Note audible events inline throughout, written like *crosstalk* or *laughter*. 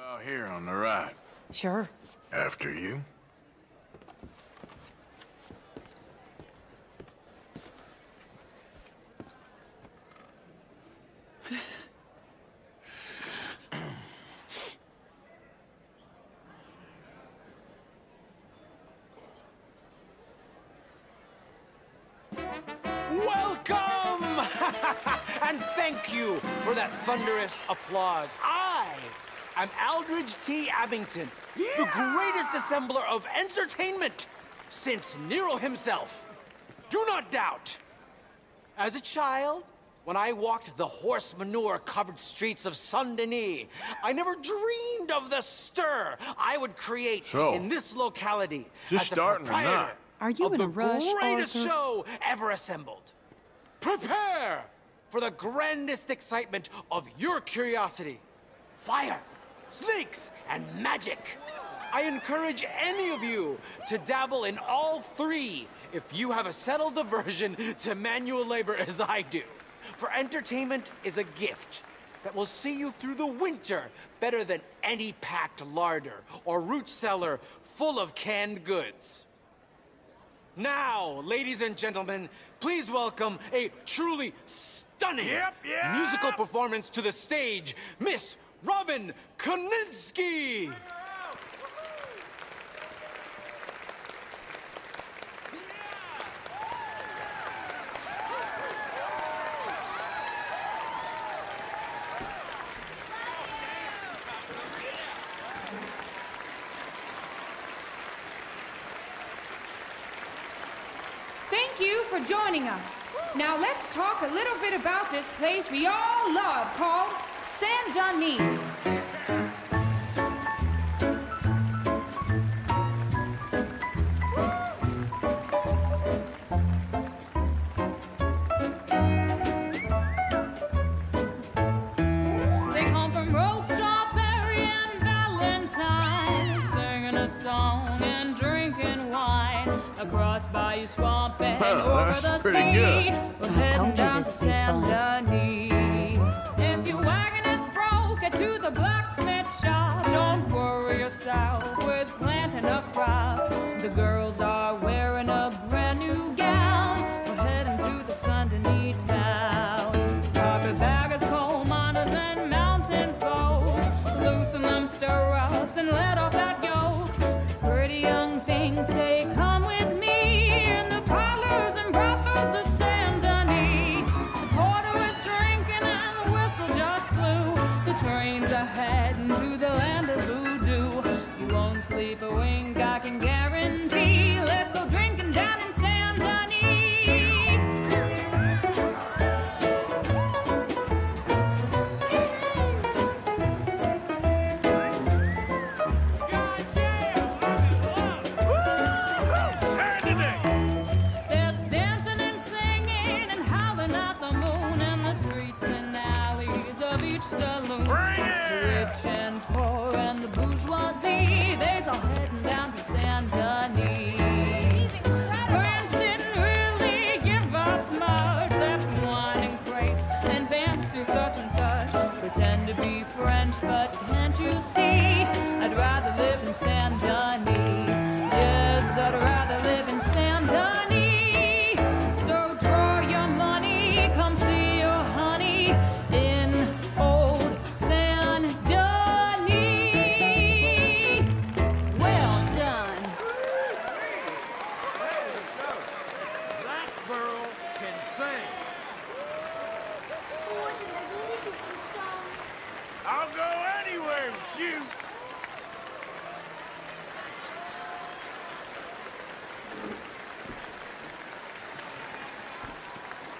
About here on the right. Sure. After you. Welcome! *laughs* and thank you for that thunderous applause. I am Aldridge T. Abington, the greatest assembler of entertainment since Nero himself. Do not doubt. As a child, when I walked the horse manure-covered streets of Saint-Denis, I never dreamed of the stir I would create So, in this locality just as a starting or not? proprietor Are you of in the a rush, greatest Arthur? show ever assembled. Prepare for the grandest excitement of your curiosity. Fire, snakes, and magic. I encourage any of you to dabble in all three if you have a settled aversion to manual labor as I do. For entertainment is a gift that will see you through the winter better than any packed larder or root cellar full of canned goods. Now, ladies and gentlemen, please welcome a truly stunning Yep, yep. musical performance to the stage, Miss Robin Koninsky. Thank you for joining us. Now let's talk a little bit about this place we all love called Saint Denis. They come from Road Strawberry and Valentine, singing a song and drinking wine across Bayou Swamp and Well, over the pretty sea. good. We're I heading down to this'd fun. Denis. And let off that yoke. Pretty young things say, see? I'd rather live in Saint Denis. Yes, I'd rather anywhere with you.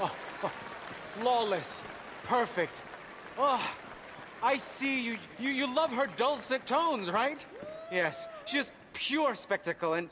Oh, oh, flawless. Perfect. Oh, I see you. You, you love her dulcet tones, right? Yes, she is pure spectacle, and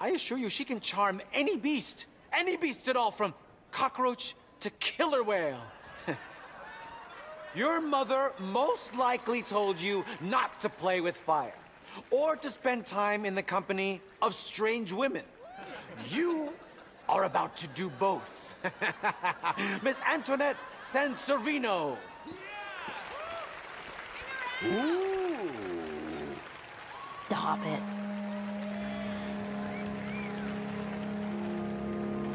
I assure you she can charm any beast. Any beast at all, from cockroach to killer whale. *laughs* Your mother most likely told you not to play with fire, or to spend time in the company of strange women. You are about to do both. *laughs* Miss Antoinette Sansorino. Stop it.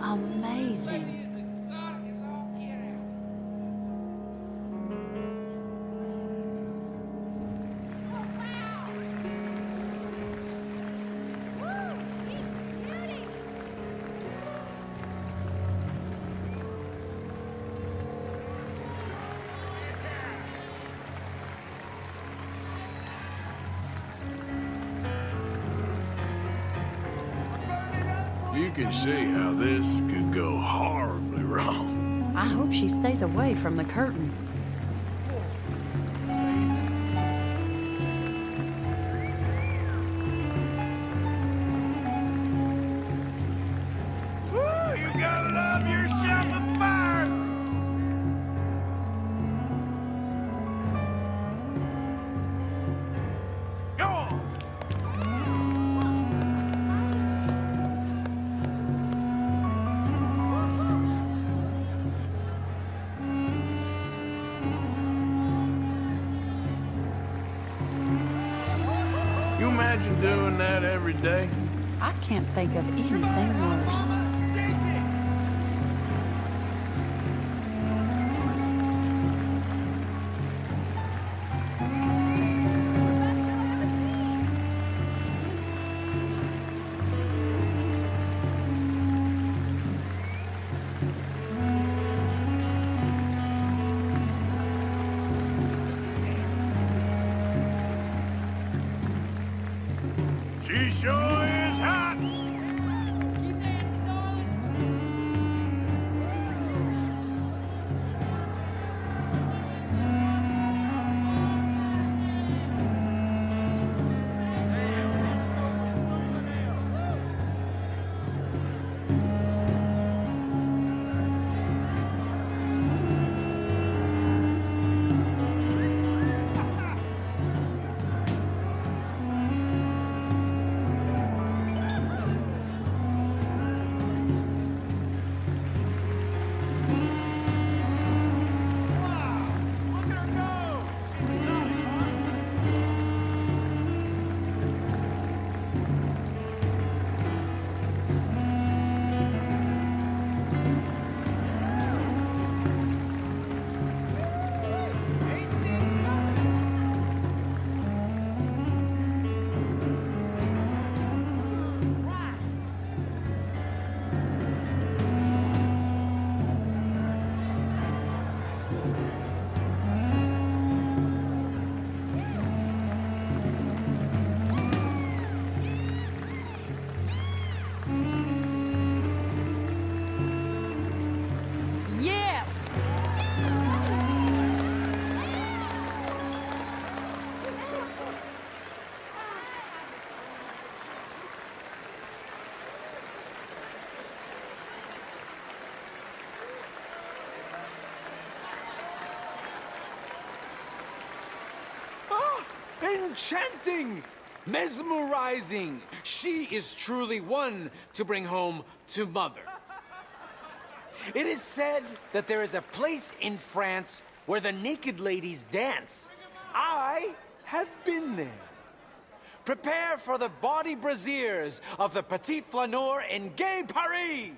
Amazing. You can see how this could go horribly wrong. I hope she stays away from the curtain. Doing that every day? I can't think of anything worse. Enchanting! Mesmerizing! She is truly one to bring home to mother. It is said that there is a place in France where the naked ladies dance. I have been there. Prepare for the body braziers of the Petit Flaneur in Gay Paris!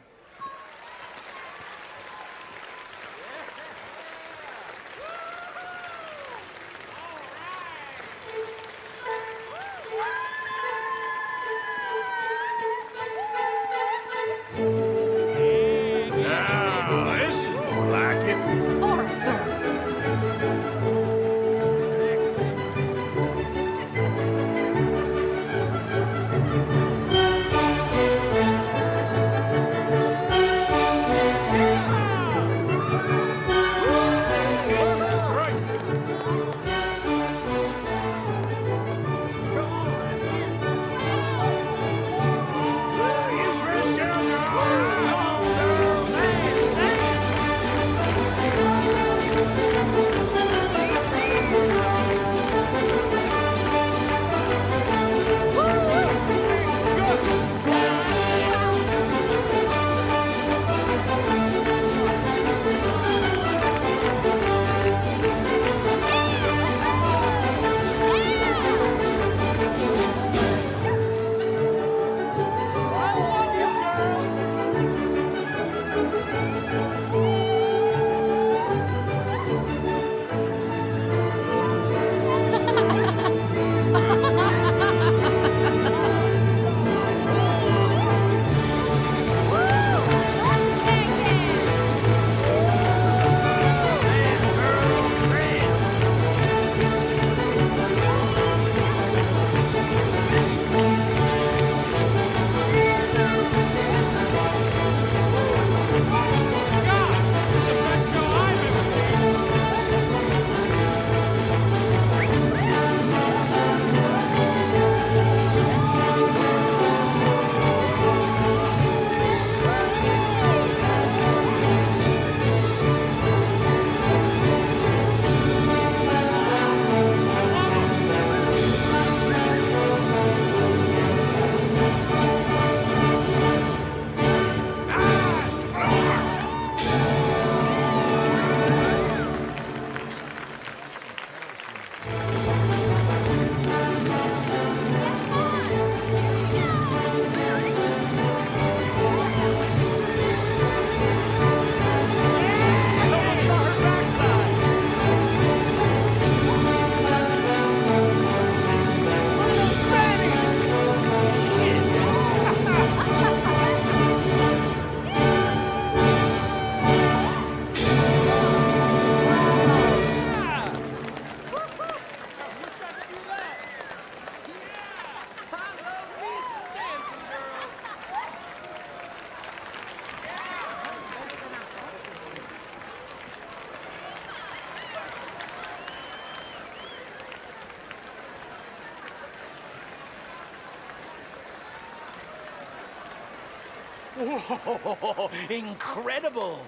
Whoa, *laughs* incredible!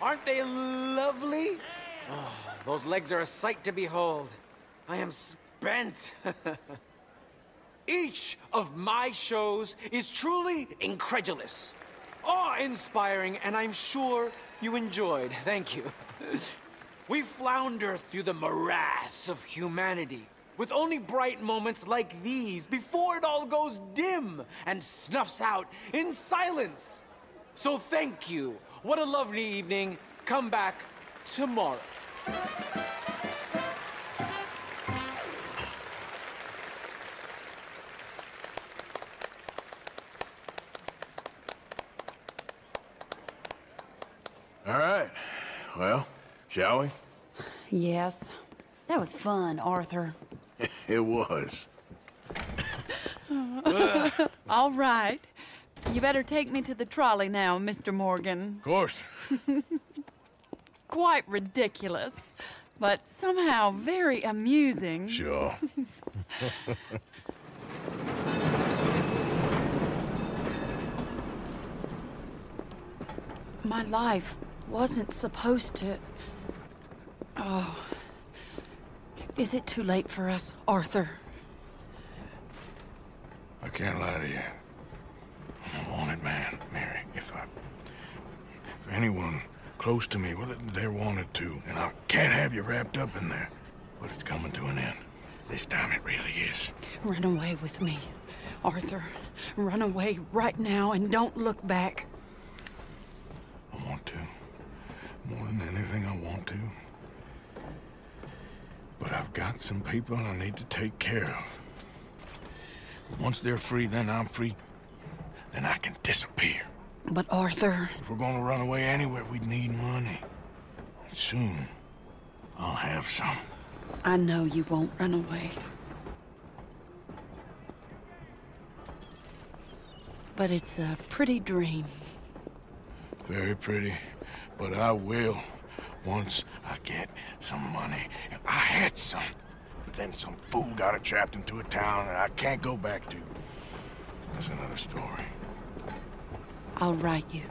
Aren't they lovely? Oh, those legs are a sight to behold. I am spent. *laughs* Each of my shows is truly incredulous, awe-inspiring, and I'm sure you enjoyed. Thank you. *laughs* we flounder through the morass of humanity, with only bright moments like these before it all goes dim and snuffs out in silence. So thank you. What a lovely evening. Come back tomorrow. All right. Well, shall we? Yes. That was fun, Arthur. It was. *laughs* All right. You better take me to the trolley now, Mr. Morgan. Of course. *laughs* Quite ridiculous, but somehow very amusing. Sure. *laughs* My life wasn't supposed to. Oh. Is it too late for us, Arthur? I can't lie to you. I'm a wanted man, Mary. If I... If anyone close to me, well, they're wanted to. And I can't have you wrapped up in there. But it's coming to an end. This time it really is. Run away with me, Arthur. Run away right now and don't look back. I want to. More than anything, I want to. But I've got some people I need to take care of. Once they're free, then I'm free. Then I can disappear. But Arthur, If we're gonna run away anywhere, we'd need money. Soon, I'll have some. I know you won't run away. But it's a pretty dream. Very pretty, but I will once I get some money. I had some, but then some fool got it trapped into a town that I can't go back to. That's another story. I'll write you.